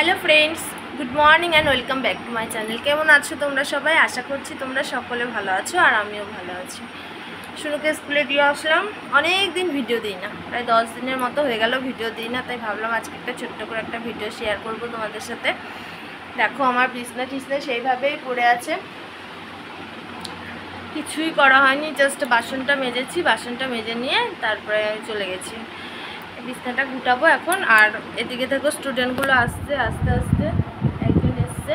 Hello friends, good morning and welcome back to my channel. কেমন আছো তোমরা সবাই? আশা করছি তোমরা সকলে ভালো আছো আর আমিও ভালো আছি। শুনুকে স্কুলে দিয়ে আসলাম। অনেক দিন ভিডিও দিই না। প্রায় দশ দিনের মতো হয়ে গেল ভিডিও দিই না, তাই ভাবলাম আজকে একটা ছোট্ট করে একটা ভিডিও শেয়ার করব তোমাদের সাথে। দেখো আমার বিছনা টিছনা সেইভাবেই পড়ে আছে। কিছুই করা হয়নি জাস্ট বাসনটা মেজেছি, বাসনটা মেজে নিয়ে তারপরে চলে গেছি। বিছনাটা গুটাবো এখন। আর এদিকে থেকে স্টুডেন্টগুলো আসছে, আস্তে আস্তে একজন এসছে।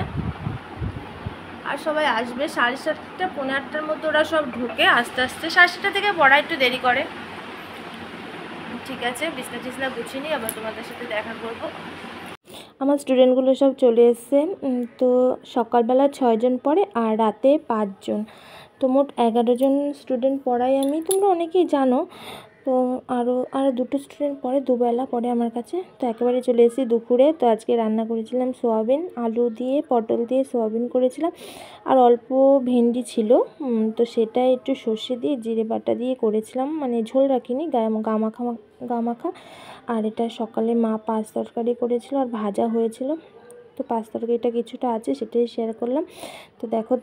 আর সবাই আসবে, সাড়ে সাতটা পনেরো আটটার মধ্যে ওরা সব ঢুকে। আস্তে আস্তে সাড়ে সাতটা থেকে পড়া একটু দেরি করে। ঠিক আছে, বিছনা টিছনা গুছিয়ে নিই আবার তোমাদের সাথে দেখা করব। আমার স্টুডেন্টগুলো সব চলে এসছে। তো সকালবেলা ছয়জন পড়ে আর রাতে পাঁচজন। তো মোট এগারো জন স্টুডেন্ট পড়াই আমি। তোমরা অনেকেই জানো। তো আরও আরও দুটো স্টুডেন্ট পরে, দুবেলা পরে আমার কাছে। তো একেবারে চলে এসেছি দুপুরে। তো আজকে রান্না করেছিলাম সোয়াবিন, আলু দিয়ে, পটল দিয়ে সোয়াবিন করেছিলাম। আর অল্প ভেন্ডি ছিল। তো সেটা একটু সর্ষে দিয়ে, জিরে বাটা দিয়ে করেছিলাম। মানে ঝোল রাখিনি গা গা মাখা গা আর এটা সকালে মা পাঁচ তরকারি করেছিল আর ভাজা হয়েছিল। তো পাঁচ তরকারিটা কিছুটা আছে, সেটাই শেয়ার করলাম। তো দেখো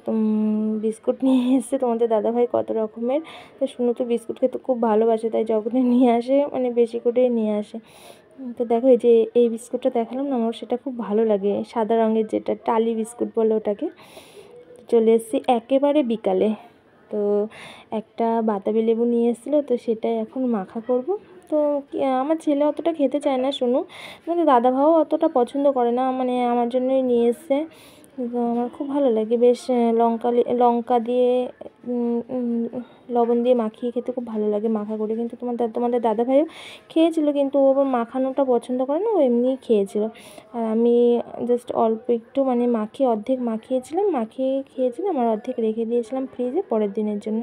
বিস্কুট নিয়ে এসছে তোমাদের দাদাভাই কত রকমের। তো শুনো তো, বিস্কুট খেতে খুব ভালোবাসে, তাই যখনই নিয়ে আসে মানে বেশি করেই নিয়ে আসে। তো দেখো, এই যে এই বিস্কুটটা দেখালাম না, আমার সেটা খুব ভালো লাগে, সাদা রঙের যেটা টালি বিস্কুট বলে ওটাকে। চলে এসেছি একেবারে বিকালে। তো একটা বাতাবি লেবু নিয়ে এসেছিল, তো সেটাই এখন মাখা করব। তো আমার ছেলে অতটা খেতে চায় না শুনু। মানে দাদা ভাও অতটা পছন্দ করে না মানে আমার জন্যই নিয়ে এসছে। আমার খুব ভালো লাগে। বেশ লঙ্কা লঙ্কা দিয়ে লবণ দিয়ে মাখিয়ে খেতে খুব ভালো লাগে মাখা করে। কিন্তু তোমার তোমাদের দাদা ভাইও খেয়েছিল, কিন্তু ও আবার মাখানোটা পছন্দ করে না, ও এমনিই খেয়েছিল। আর আমি জাস্ট অল্প একটু মানে মাখিয়ে অর্ধেক মাখিয়েছিলাম, মাখিয়ে খেয়েছিলাম আর অর্ধেক রেখে দিয়েছিলাম ফ্রিজে পরের দিনের জন্য।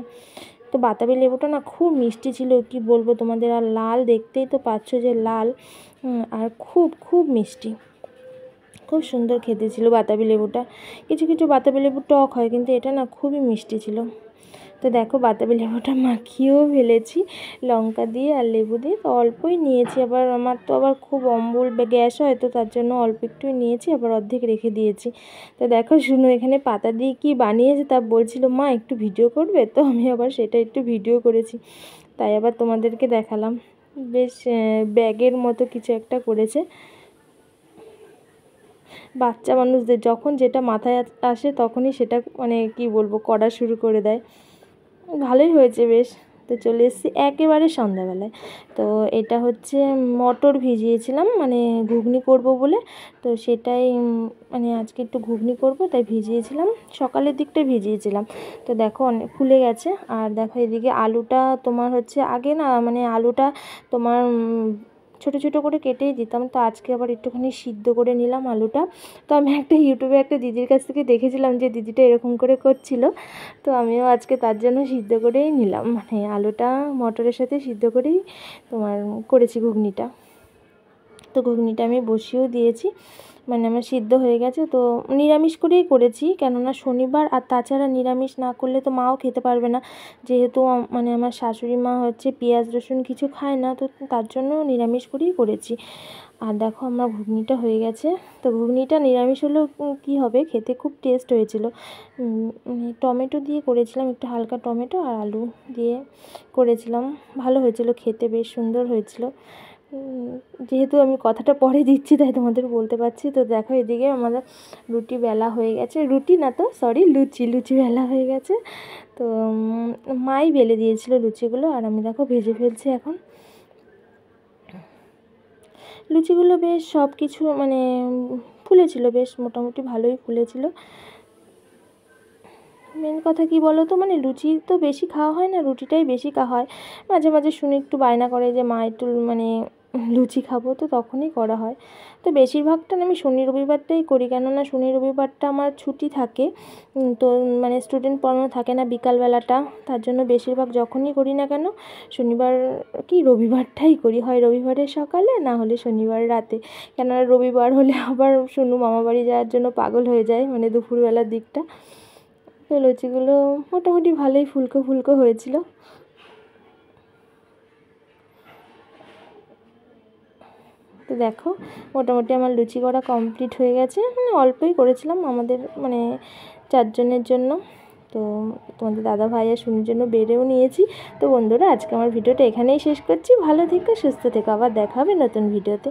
তো বাতাবি লেবুটা না খুব মিষ্টি ছিল, কি বলব তোমাদের? আর লাল দেখতেই তো পাচ্ছ যে লাল আর খুব খুব মিষ্টি। খুব সুন্দর খেতে ছিল বাতাবি লেবুটা। কিছু কিছু বাতাবি লেবু টক হয়, কিন্তু এটা না খুবই মিষ্টি ছিল। তো দেখো বাতাবি লেবুটা মাখিয়েও ফেলেছি, লঙ্কা দিয়ে আর লেবু দিয়ে তো অল্পই নিয়েছি। আবার আমার তো আবার খুব অম্বল গ্যাস হয় তো তার জন্য অল্প একটুই নিয়েছি, আবার অর্ধেক রেখে দিয়েছি। তো দেখো শুনো এখানে পাতা দিয়ে কি বানিয়েছে তা বলছিল, মা, একটু ভিডিও করবে? তো আমি আবার সেটা একটু ভিডিও করেছি, তাই আবার তোমাদেরকে দেখালাম। বেশ ব্যাগের মতো কিছু একটা করেছে। বাচ্চা মানুষদের যখন যেটা মাথায় আসে তখনই সেটা মানে কি বলব, করা শুরু করে দেয়। ভালোই হয়েছে বেশ। তো চলে এসেছি একেবারে সন্ধ্যাবেলায়। তো এটা হচ্ছে মটর ভিজিয়েছিলাম মানে ঘুগনি করব বলে। তো সেটাই মানে আজকে একটু ঘুগনি করব, তাই ভিজিয়েছিলাম। সকালের দিকটা ভিজিয়েছিলাম। তো দেখো অনেক ফুলে গেছে। আর দেখো এদিকে আলুটা তোমার হচ্ছে আগে না মানে আলুটা তোমার ছোটো ছোটো করে কেটেই দিতাম। তো আজকে আবার একটুখানি সিদ্ধ করে নিলাম আলুটা। তো আমি একটা ইউটিউবে একটা দিদির কাছ থেকে দেখেছিলাম যে দিদিটা এরকম করে করছিল। তো আমিও আজকে তার জন্য সিদ্ধ করেই নিলাম। মানে আলুটা মটরের সাথে সিদ্ধ করেই তোমার করেছি ঘুগনিটা। তো ঘুগনিটা আমি বসিয়েও দিয়েছি। মানে আমার সিদ্ধ হয়ে গেছে, তো নিরামিষ করেই করেছি। কেননা শনিবার আর তাছাড়া নিরামিষ না করলে তো মাও খেতে পারবে না। যেহেতু মানে আমার শাশুড়ি মা হচ্ছে পেঁয়াজ, রসুন কিছু খায় না, তো তার জন্য নিরামিষ করেই করেছি। আর দেখো আমার ঘুগনিটা হয়ে গেছে। তো ঘুগনিটা নিরামিষ হলেও কী হবে? খেতে খুব টেস্ট হয়েছিল। মানে টমেটো দিয়ে করেছিলাম, একটু হালকা টমেটো আর আলু দিয়ে করেছিলাম। ভালো হয়েছিল খেতে, বেশ সুন্দর হয়েছিল। যেহেতু আমি কথাটা পরে দিচ্ছি, তাই তোমাদের বলতে পারছি। তো দেখো, এদিকে আমাদের রুটি বেলা হয়ে গেছে। রুটি না তো সরি লুচি লুচি বেলা হয়ে গেছে। তো মাই বেলে দিয়েছিল লুচিগুলো, আর আমি দেখো ভেজে ফেলছি এখন। লুচিগুলো বেশ সব কিছু মানে ফুলেছিল, বেশ মোটামুটি ভালোই ফুলেছিল। মেন কথা কি বলো তো মানে লুচি তো বেশি খাওয়া হয় না, রুটিটাই বেশি খাওয়া হয়। মাঝে মাঝে শুনে একটু বায়না করে যে মা একটু মানে লুচি খাব, তো তখনই করা হয়। তো বেশিরভাগটা আমি শনি রবিবারটাই করি, কেননা শনি রবিবারটা আমার ছুটি থাকে। তো মানে স্টুডেন্ট পড়ানো থাকে না বিকালবেলাটা, তার জন্য বেশিরভাগ যখনই করি না কেন, শনিবার কি রবিবারটাই করি। হয় রবিবারের সকালে, না হলে শনিবার রাতে। কেননা রবিবার হলে আবার শুনু মামাবাড়ি যাওয়ার জন্য পাগল হয়ে যায় মানে দুপুরবেলার দিকটা। তো লুচিগুলো মোটামুটি ভালোই ফুলকো ফুলকো হয়েছিল। তো দেখো, মোটামুটি আমার লুচি করা কমপ্লিট হয়ে গেছে। মানে অল্পই করেছিলাম আমাদের মানে চারজনের জন্য। তো তোমাদের দাদা ভাই আর শুনির জন্য বেড়েও নিয়েছি। তো বন্ধুরা, আজকে আমার ভিডিওটা এখানেই শেষ করছি। ভালো থেকো, সুস্থ থেকো। আবার দেখা হবে নতুন ভিডিওতে।